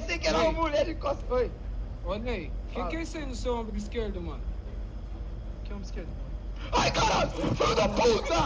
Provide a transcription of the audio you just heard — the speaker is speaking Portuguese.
pensei que era uma mulher de costas. Oi. Ô, Ney, o que, que é isso aí no seu ombro esquerdo, mano? Que ombro esquerdo? Ai, caralho! Filho da puta!